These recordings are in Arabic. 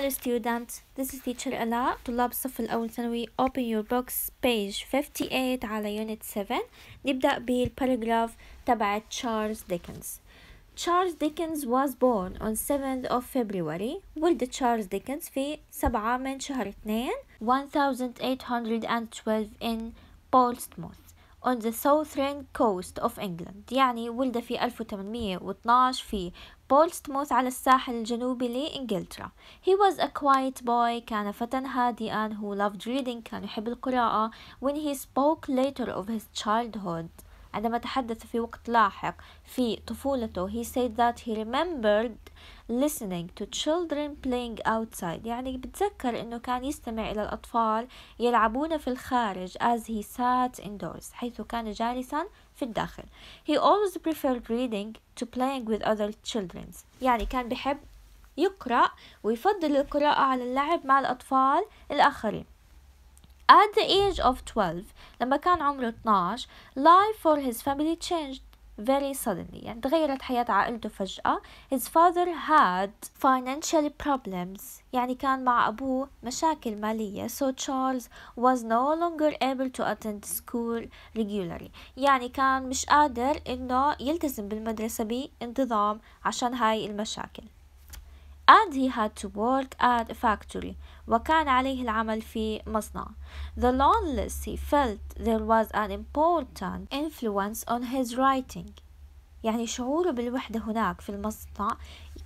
Hello students, this is teacher Ella طلاب الصف الأول ثانوي open your books page 58 على unit 7 نبدأ بالباراجراف تبع تشارلز ديكنز Charles Dickens was born on 7th of February ولد تشارلز ديكنز في 7 من شهر 2 1812 in Portsmouth on the southern coast of England يعني ولد في 1812 في بولستموث على الساحل الجنوبي لإنجلترا He was a quiet boy كان فتى هادئا who loved reading كان يحب القراءة when he spoke later of his childhood عندما تحدث في وقت لاحق في طفولته he said that he remembered listening to children playing outside. يعني بتذكر إنه كان يستمع إلى الأطفال يلعبون في الخارج as he sat indoors حيث كان جالسا في الداخل. He always preferred reading to playing with other children. يعني كان بحب يقرأ ويفضل القراءة على اللعب مع الأطفال الآخرين. At the age of 12 لما كان عمره 12 life for his family changed very suddenly يعني تغيرت حياة عائلته فجأة his father had financial problems يعني كان مع أبوه مشاكل مالية so Charles was no longer able to attend school regularly يعني كان مش قادر إنه يلتزم بالمدرسة بانتظام عشان هاي المشاكل And he had to work at a factory وكان عليه العمل في مصنع. The loneliness he felt there was an important influence on his writing. يعني شعوره بالوحدة هناك في المصنع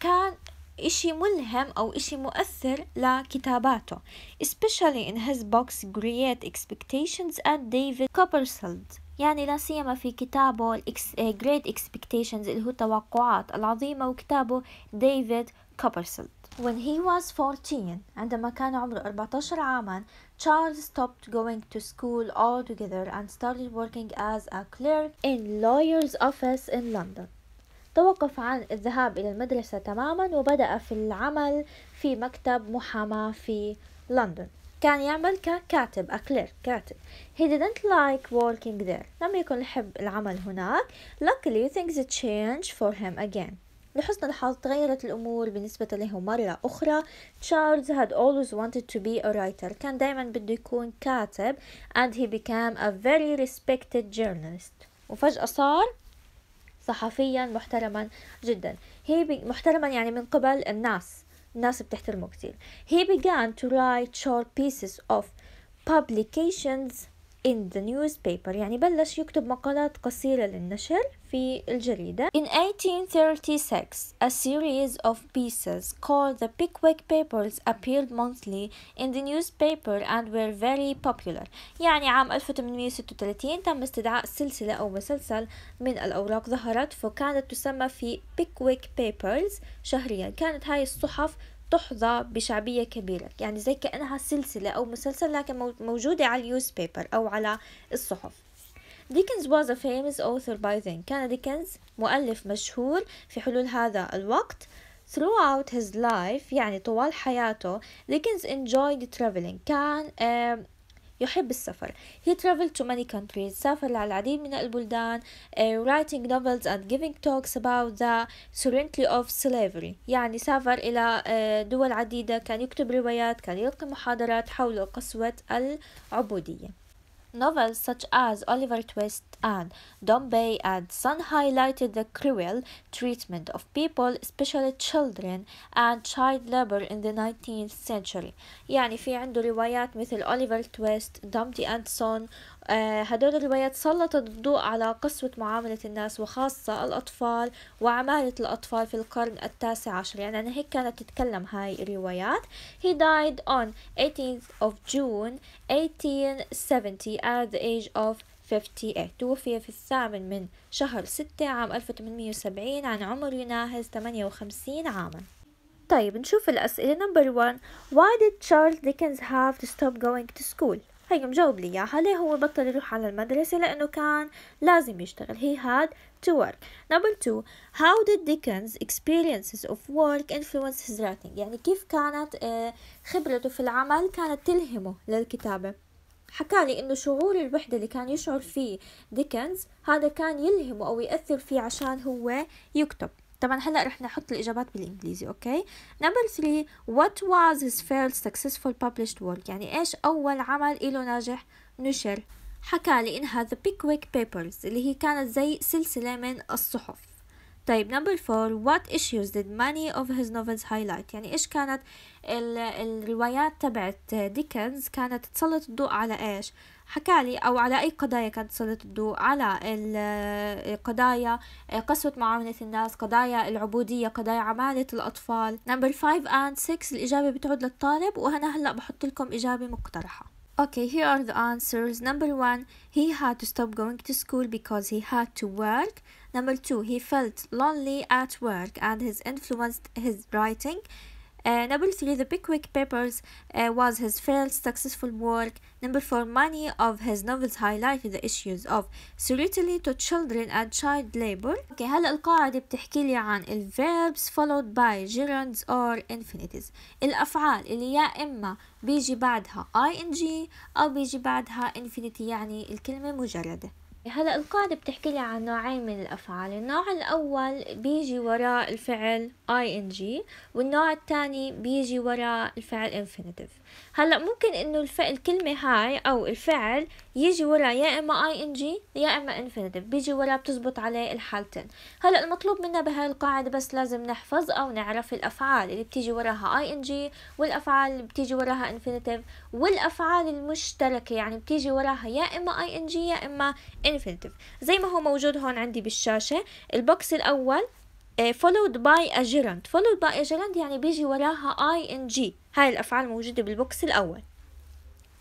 كان إشي ملهم أو إشي مؤثر لكتاباته especially in his books Great Expectations and David Copperfield يعني لا سيما في كتابه Great Expectations اللي هو التوقعات العظيمة وكتابه ديفيد كوبرسيلد When he was 14 عندما كان عمره 14 عاما Charles stopped going to school altogether and started working as a clerk in lawyer's office in London توقف عن الذهاب إلى المدرسة تماما وبدأ في العمل في مكتب محاماة في لندن كان يعمل ككاتب أكلير كاتب he didn't like working there لم يكن يحب العمل هناك luckily things changed for him again لحسن الحظ تغيرت الأمور بالنسبة له مرة أخرى. تشارلز had always wanted to be a writer. كان دايما بده يكون كاتب and he became a very respected journalist. وفجأة صار صحفيا محترما جدا. هي محترما يعني من قبل الناس. الناس بتحترمه كتير. He began to write short pieces of publications in the newspaper يعني بلش يكتب مقالات قصيرة للنشر في الجريدة. In 1836, a series of pieces called the Pickwick Papers appeared monthly in the newspaper and were very popular. يعني عام 1836 تم استدعاء سلسلة أو مسلسل من الأوراق ظهرت فكانت تسمى في Pickwick Papers شهريا. كانت هاي الصحف تحظى بشعبية كبيرة يعني زي كأنها سلسلة أو مسلسل لكن موجودة على ال newspaper أو على الصحف. Dickens was a famous author by then. كان ديكنز مؤلف مشهور في حلول هذا الوقت. Throughout his life يعني طوال حياته Dickens enjoyed traveling. كان يحب السفر. He traveled to many countries. سافر للعديد من البلدان. Uh, writing novels and giving talks about the serenity of slavery. يعني سافر إلى uh, دول عديدة. كان يكتب روايات كان يلقي محاضرات حول قسوة العبودية. Novels such as Oliver Twist and Dombey and Son highlighted the cruel treatment of people, especially children and child labor in the 19th century. يعني في عنده روايات مثل أوليفر تويست دومبي أند سون هدول الروايات سلطت الضوء على قسوة معاملة الناس وخاصة الأطفال وعمالة الأطفال في القرن التاسع عشر. يعني أنا هيك كانت تتكلم هاي الروايات. He died on 18th of June 1870 at the age of 58 توفي في الثامن من شهر ستة عام 1870 عن عمر يناهز 58 عاما. طيب نشوف الأسئلة. Number one Why did Charles Dickens have to stop going to school? هي مجاوب لي إياها ليه هو بطل يروح على المدرسة؟ لأنه كان لازم يشتغل. He had to work. Number two how did Dickens experiences of work influence his writing? يعني كيف كانت خبرته في العمل كانت تلهمه للكتابة؟ حكى لي إنه شعور الوحدة اللي كان يشعر فيه ديكنز هذا كان يلهمه أو يأثر فيه عشان هو يكتب. طبعا هلأ رح نحط الإجابات بالإنجليزي okay؟ number 3 what was his first successful published work يعني إيش أول عمل له ناجح نشر؟ حكى لي إنها the Pickwick Papers اللي هي كانت زي سلسلة من الصحف. طيب number four what issues did many of his novels highlight يعني إيش كانت ال الروايات تبعت ديكنز كانت تسلط الضوء على إيش؟ حكالي أو على أي قضايا كانت تسلط الضوء؟ على القضايا قسوة معاملة الناس قضايا العبودية قضايا عمالة الأطفال. نمبر 5 and 6 الإجابة بتعود للطالب وأنا هلأ بحط لكم إجابة مقترحة. Okay, here are the answers. Number one, he had to stop going to school because he had to work. Number two, he felt lonely at work and his influenced his writing. Uh, number three, the Pickwick Papers uh, was his first successful work. Number four, many of his novels highlighted the issues of suicidality to children and child labor. Okay, هلا القاعدة بتحكي لي عن ال verbs followed by gerunds or infinitives. الأفعال اللي يا إما بيجي بعدها ing أو بيجي بعدها infinity يعني الكلمة مجردة. هلا القاعدة بتحكي لي عن نوعين من الأفعال. النوع الأول بيجي وراء الفعل ing والنوع الثاني بيجي وراء الفعل infinitive. هلأ ممكن إنه الفعل الكلمة هاي أو الفعل يجي ورا يا إما ing يا إما infinitive بيجي ورا بتزبط عليه الحالتين. هلأ المطلوب منا بهاي القاعدة بس لازم نحفظ أو نعرف الأفعال اللي بتيجي وراها جي والأفعال اللي بتيجي وراها infinitive والأفعال المشتركة يعني بتيجي وراها يا إما ing يا إما infinitive زي ما هو موجود هون عندي بالشاشة ال box الأول followed by a gerund. followed by a gerund يعني بيجي وراها ing هاي الأفعال موجودة بال box الأول.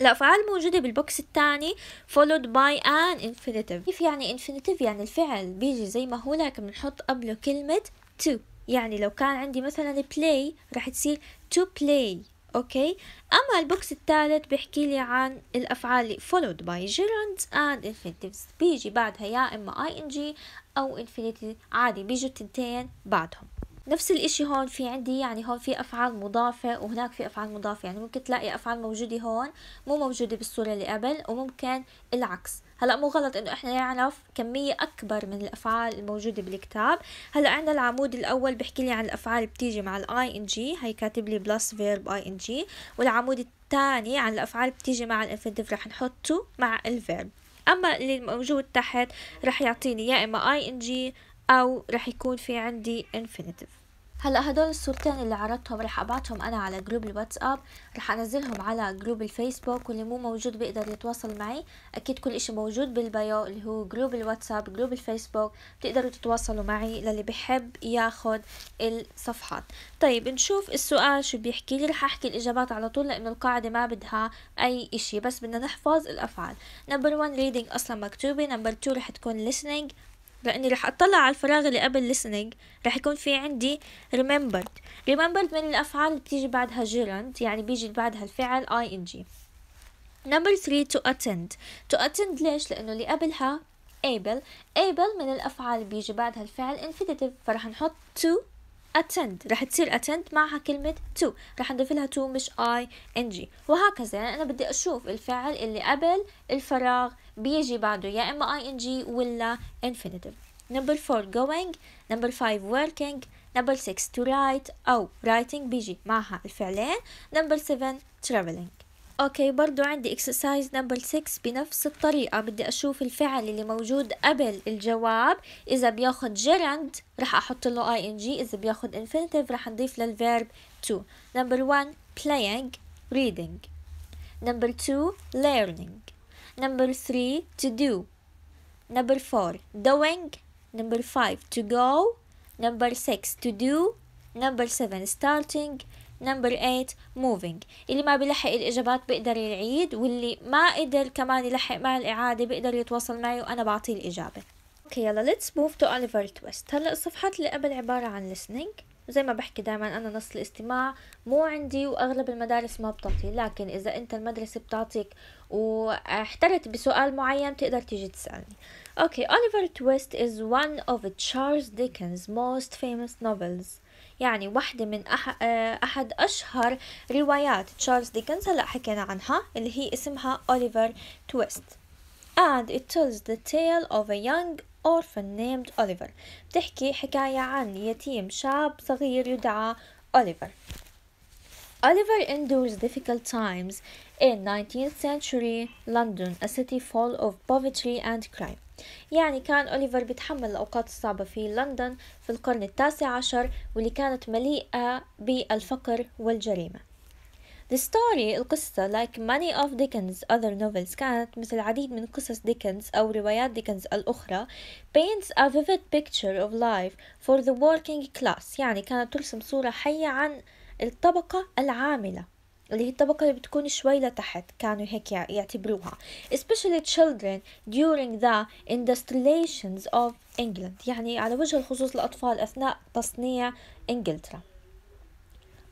الأفعال موجودة بال box الثاني followed by an infinitive. كيف يعني infinitive يعني الفعل بيجي زي ما هو لكن بنحط قبله كلمة to. يعني لو كان عندي مثلا play رح تصير to play okay أما ال box الثالث بيحكي لي عن الأفعال اللي followed by gerunds and infinitives بيجي بعدها يا إما ing أو infinitive عادي بيجوا التنتين بعدهم. نفس الإشي هون في عندي يعني هون في أفعال مضافة وهناك في أفعال مضافة. يعني ممكن تلاقي أفعال موجودة هون مو موجودة بالصورة اللي قبل وممكن العكس. هلأ مو غلط إنه إحنا نعرف كمية أكبر من الأفعال الموجودة بالكتاب. هلأ عندنا العمود الأول بحكي لي عن الأفعال بتيجي مع ال ing هي كاتب لي plus verb ing والعمود الثاني عن الأفعال بتيجي مع ال infinitive رح نحطه مع ال verb أما اللي موجود تحت رح يعطيني يا إما ing أو رح يكون في عندي infinitive. هلا هدول الصورتين اللي عرضتهم رح أبعتهم أنا على جروب الواتساب رح أنزلهم على جروب الفيسبوك واللي مو موجود بيقدر يتواصل معي. أكيد كل إشي موجود بالبايو اللي هو جروب الواتساب جروب الفيسبوك بتقدروا تتواصلوا معي. للي بحب ياخد الصفحات. طيب نشوف السؤال شو بيحكي لي. رح أحكي الإجابات على طول لأنه القاعدة ما بدها أي إشي. بس بدنا نحفظ الأفعال. number 1 reading أصلا مكتوبة. number 2 رح تكون listening. لأني رح أطلع على الفراغ اللي قبل listening رح يكون في عندي remembered. Remembered من الأفعال اللي بتيجي بعدها gerund يعني بيجي بعدها الفعل ing. Number 3 to attend. To attend ليش؟ لأنه اللي قبلها able. Able من الأفعال اللي بيجي بعدها الفعل infinitive. فرح نحط to attend رح تصير attend معها كلمة to رح نضيف لها to مش I N G وهكذا يعني أنا بدي أشوف الفعل اللي قبل الفراغ بيجي بعده يا إما I N G ولا infinitive number four going number five working number six to write أو writing بيجي معها الفعلين number seven traveling أوكي برضو عندي exercise number 6 بنفس الطريقة بدي أشوف الفعل اللي موجود قبل الجواب اذا بياخد gerund رح أحط له ing اذا بياخد infinitive رح نضيف للverb to number 1 playing reading number 2 learning number 3 to do number 4 doing number 5 to go number 6 to do number 7 starting number 8 moving. اللي ما بيلحق الإجابات بيقدر يعيد واللي ما قدر كمان يلحق مع الإعادة بيقدر يتواصل معي وأنا بعطيه الإجابة. okay يلا let's move to Oliver Twist. هلا الصفحات اللي قبل عبارة عن listening. زي ما بحكي دائما أنا نص الاستماع مو عندي وأغلب المدارس ما بتعطي. لكن إذا أنت المدرسة بتعطيك واحترت بسؤال معين تقدر تيجي تسألني. okay Oliver Twist is one of Charles Dickens most famous novels. يعني واحدة من أح آه، أحد أشهر روايات. تشارلز ديكنز هلأ حكينا عنها اللي هي اسمها أوليفر تويست. And it tells the tale of a young orphan named Oliver. بتحكي حكاية عن يتيم شاب صغير يدعى أوليفر. Oliver endures difficult times in 19th century London, a city full of poverty and crime. يعني كان أوليفر بيتحمل الأوقات الصعبة في لندن في القرن التاسع عشر واللي كانت مليئة بالفقر والجريمة. The story القصة like many of Dickens' other novels كانت مثل العديد من قصص ديكنز أو روايات ديكنز الأخرى paints a vivid picture of life for the working class يعني كانت ترسم صورة حية عن الطبقة العاملة اللي هي الطبقة اللي بتكون شوي لتحت كانوا هيك يعتبروها. Especially children during the industrializations of England. يعني على وجه الخصوص الأطفال أثناء تصنيع إنجلترا.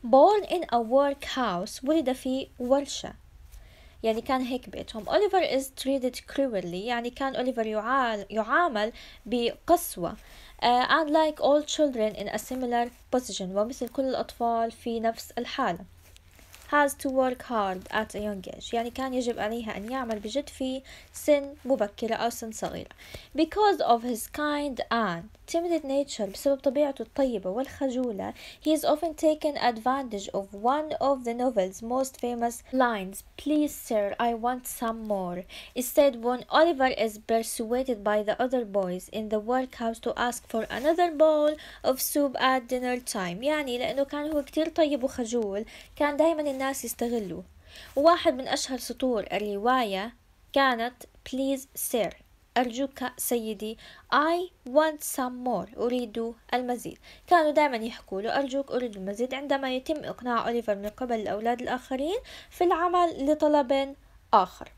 Born in a workhouse ولد في ورشة يعني كان هيك بيتهم. أوليفر is treated cruelly. يعني كان أوليفر يعامل بقسوة. Uh, and like all children in a similar position. ومثل كل الأطفال في نفس الحالة. has to work hard at a young age يعني كان يجب عليها أن يعمل بجد في سن مبكرة أو سن صغيرة because of his kind and timid nature بسبب طبيعته الطيبة والخجولة he is often taken advantage of one of the novel's most famous lines please sir I want some more is said when Oliver is persuaded by the other boys in the workhouse to ask for another bowl of soup at dinner time يعني لأنه كان هو كتير طيب وخجول كان دايما الناس يستغلوه وواحد من أشهر سطور الرواية كانت please sir أرجوك سيدي I want some more. أريد المزيد. كانوا دائما يحكوا. له أرجوك أريد المزيد. عندما يتم إقناع أوليفر من قبل الأولاد الآخرين في العمل لطلب آخر.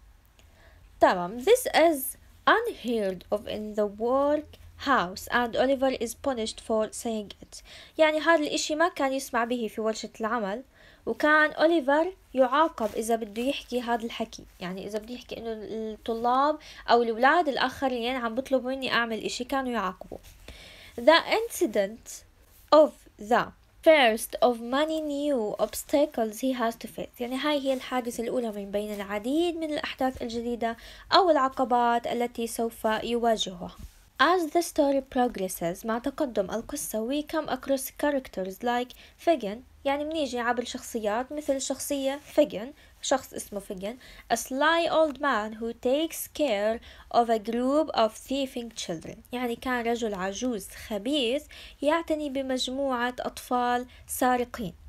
تمام. This is unheard of in the work house and Oliver is punished for saying it. يعني هذا الإشي ما كان يسمع به في ورشة العمل. وكان أوليفر يعاقب إذا بده يحكي هذا الحكي. يعني إذا بده يحكي إنه الطلاب أو الأولاد الآخرين عم بطلبوا مني أعمل إشي كانوا يعاقبوا. The incident of the first of many new obstacles he has to face. يعني هاي هي الحادثة الأولى من بين العديد من الأحداث الجديدة أو العقبات التي سوف يواجهها. As the story progresses مع تقدم القصة we come across characters like Fagin يعني بنيجي عبر شخصيات مثل شخصية فيجن شخص اسمه فيجن a sly old man who takes care of a group of thieving children يعني كان رجل عجوز خبيث يعتني بمجموعة أطفال سارقين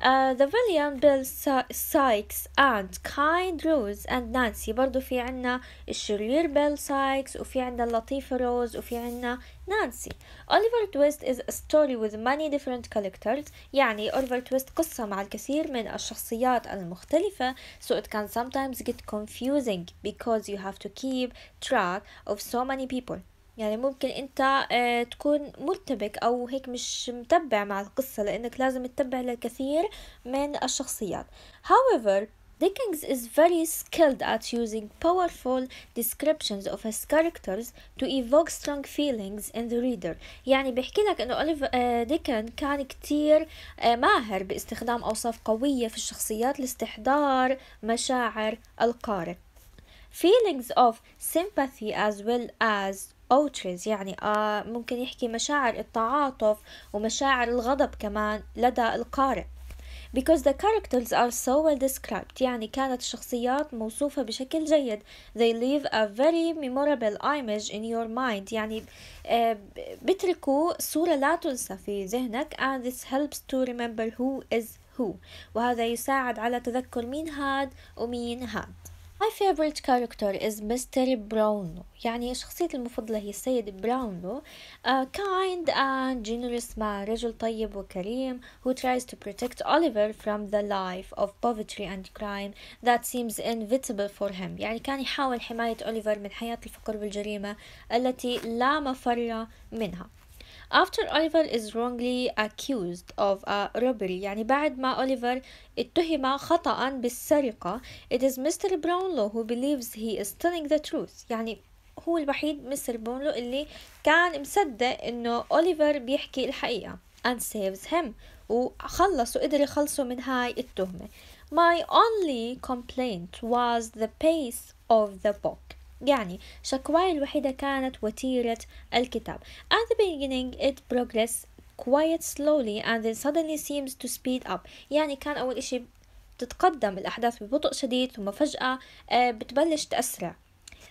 Uh, the William Bill Sykes and Kind Rose and Nancy برضو في عنا الشرير بيل سايكس وفي عنا اللطيفة روز وفي عنا نانسي Oliver Twist is a story with many different characters يعني Oliver Twist قصة مع الكثير من الشخصيات المختلفة so it can sometimes get confusing because you have to keep track of so many people يعني ممكن انت آه تكون مرتبك أو هيك مش متبع مع القصة لأنك لازم تتبع للكثير من الشخصيات. However Dickens is very skilled at using powerful descriptions of his characters to evoke strong feelings in the reader. يعني بيحكي لك إنه أوليف ديكن كان كتير ماهر باستخدام أوصاف قوية في الشخصيات لاستحضار مشاعر القارئ. Feelings of sympathy as well as outrage يعني آه ممكن يحكي مشاعر التعاطف ومشاعر الغضب كمان لدى القارئ. Because the characters are so well described يعني كانت الشخصيات موصوفة بشكل جيد. They leave a very memorable image in your mind يعني آه بتركوا صورة لا تنسى في ذهنك and this helps to remember who is who. وهذا يساعد على تذكر مين هاد ومين هاد. My favorite character is Mr. Brownlow يعني شخصيتي المفضلة هي السيد براونلو uh, kind and generous man رجل طيب وكريم who tries to protect Oliver from the life of poverty and crime that seems inevitable for him يعني كان يحاول حماية أوليفر من حياة الفقر والجريمة التي لا مفر منها after Oliver is wrongly accused of a robbery يعني بعد ما أوليفر اتهم خطأ بالسرقة it is Mr. Brownlow who believes he is telling the truth يعني هو الوحيد مستر براونلو اللي كان مصدق انه أوليفر بيحكي الحقيقة and saves him وخلص وقدر يخلصه من هاي التهمة My only complaint was the pace of the book يعني شكواي الوحيدة كانت وتيرة الكتاب. At the beginning it progressed quite slowly and then suddenly seems to speed up. يعني كان أول إشي تتقدم الأحداث ببطء شديد ثم فجأة آه، بتبلش تأسرع.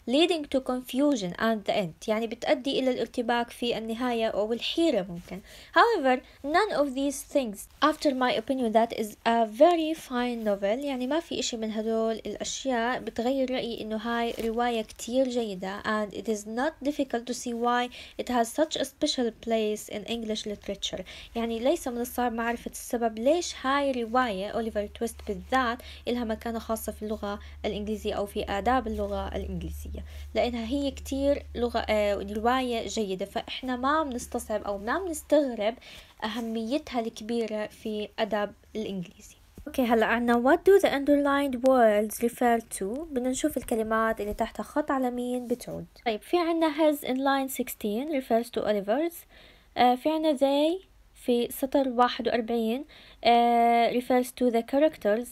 Leading to confusion at the end. يعني بتؤدي إلى الارتباك في النهاية أو الحيرة ممكن. However none of these things after my opinion that is a very fine novel. يعني ما في إشي من هدول الأشياء بتغير رأيي إنه هاي رواية كتير جيدة. And it is not difficult to see why it has such a special place in English literature. يعني ليس من الصعب معرفة السبب ليش هاي رواية أوليفر تويست بالذات إلها مكانة خاصة في اللغة الإنجليزية أو في آداب اللغة الإنجليزية. لأنها هي كتير لغة آه رواية جيدة. فإحنا ما بنستصعب أو ما بنستغرب أهميتها الكبيرة في أدب الإنجليزي. okay هلأ عنا what do the underlined words refer to بدنا نشوف الكلمات اللي تحتها. خط على مين بتعود؟ طيب في عنا his in line 16 refers to Oliver's. آه في عنا they في سطر واحد وأربعين uh, refers to the characters.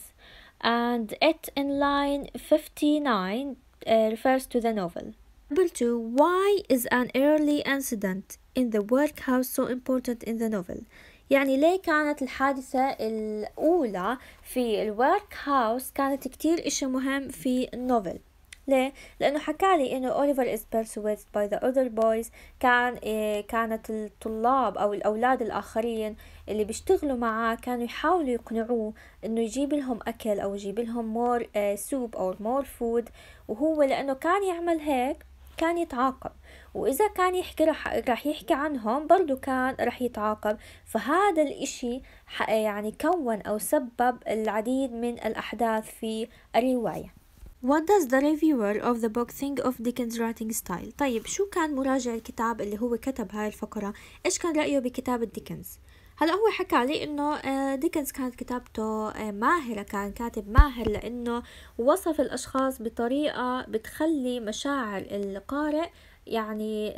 And it in line 59 uh, refers to the novel. Number two, why is an early incident in the workhouse so important in the novel? يعني ليه كانت الحادثة الأولى في الورك هاوس كانت كتير إشي مهم في النوفل ليه؟ لأنه حكالي إنه أوليفر is persuaded by the other boys. كان إيه كانت الطلاب أو الأولاد الآخرين اللي بيشتغلوا معاه كانوا يحاولوا يقنعوه إنه يجيب لهم أكل أو يجيب لهم more soup أو more food وهو لأنه كان يعمل هيك كان يتعاقب. وإذا كان يحكي رح, رح يحكي عنهم برضو كان رح يتعاقب. فهذا الإشي يعني كون أو سبب العديد من الأحداث في الرواية. What does the reviewer of the book think of Dickens' writing style؟ طيب شو كان مراجع الكتاب اللي هو كتب هاي الفقرة؟ إيش كان رأيه بكتابة ديكنز؟ هلا هو حكى لي إنه ديكنز كانت كتابته ماهرة كان كاتب ماهر لإنه وصف الأشخاص بطريقة بتخلي مشاعر القارئ يعني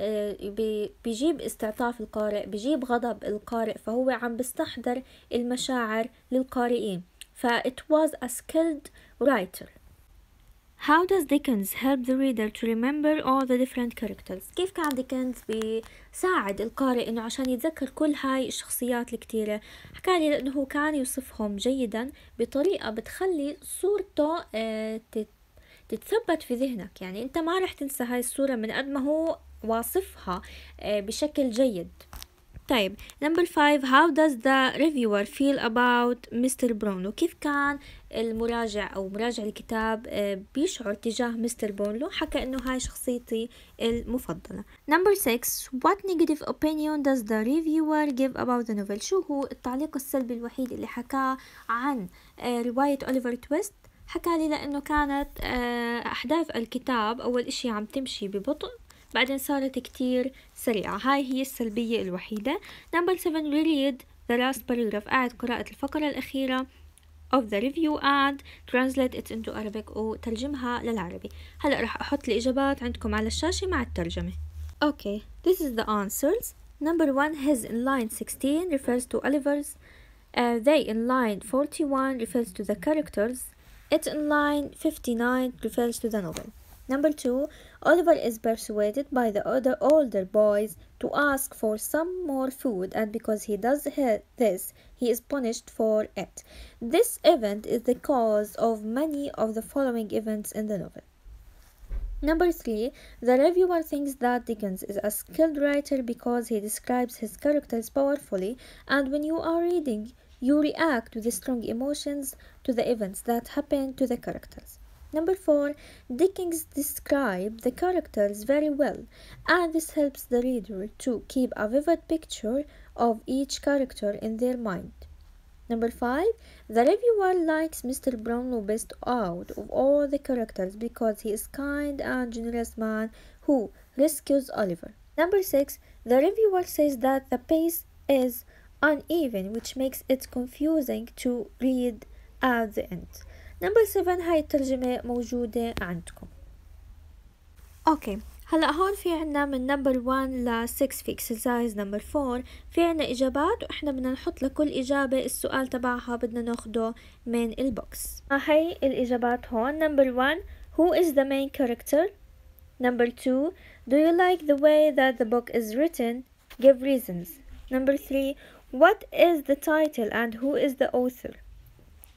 بيجيب استعطاف القارئ بيجيب غضب القارئ فهو عم بيستحضر المشاعر للقارئين ف it was a skilled writer How does Dickens help the reader to remember all the different characters؟ كيف كان ديكنز بيساعد القارئ إنه عشان يتذكر كل هاي الشخصيات الكتيرة؟ حكى لي انه هو كان يوصفهم جيدا بطريقة بتخلي صورته آه، تتثبت في ذهنك. يعني أنت ما رح تنسى هاي الصورة من قد ما هو واصفها آه، بشكل جيد. طيب number five how does the reviewer feel about Mr. Brownlow كيف كان المراجع أو مراجع الكتاب آه، بيشعر تجاه Mr. Brownlow حكى إنه هاي شخصيتي المفضلة. Number six what negative opinion does the reviewer give about the novel شو هو التعليق السلبي الوحيد اللي حكاه عن آه، رواية أوليفر تويست حكى لي لأنه كانت آه، أحداث الكتاب أول إشي عم تمشي ببطء بعدين صارت كتير سريعة هاي هي السلبية الوحيدة number seven reread the last paragraph أعد قراءة الفقرة الأخيرة of the review and translate it into Arabic وترجمها للعربي هلأ راح أحط الإجابات عندكم على الشاشة مع الترجمة Okay, this is the answers Number one, his in line 16 refers to Oliver's uh, They in line 41 refers to the characters It in line 59 refers to the novel Number two, Oliver is persuaded by the other older boys to ask for some more food, and because he does this, he is punished for it. This event is the cause of many of the following events in the novel. Number three, the reviewer thinks that Dickens is a skilled writer because he describes his characters powerfully, and when you are reading, you react with strong emotions to the events that happen to the characters. Number four, Dickens describes the characters very well, and this helps the reader to keep a vivid picture of each character in their mind. Number five, the reviewer likes Mr. Brownlow best out of all the characters because he is a kind and generous man who rescues Oliver. Number six, the reviewer says that the pace is uneven, which makes it confusing to read at the end. number 7 هاي الترجمة موجودة عندكم okay هلأ هون في عنا من number 1 ل 6 في exercise number 4 في عنا إجابات وإحنا بدنا نحط لكل إجابة السؤال تبعها بدنا ناخده من ال box هاي الإجابات هون number 1 who is the main character Number two, do you like the way that the book is written? Give reasons. Number three, what is the title and who is the author?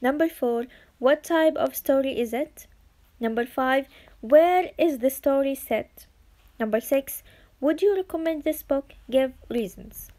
Number four, what type of story is it? Number five, where is the story set? Number six, would you recommend this book? Give reasons.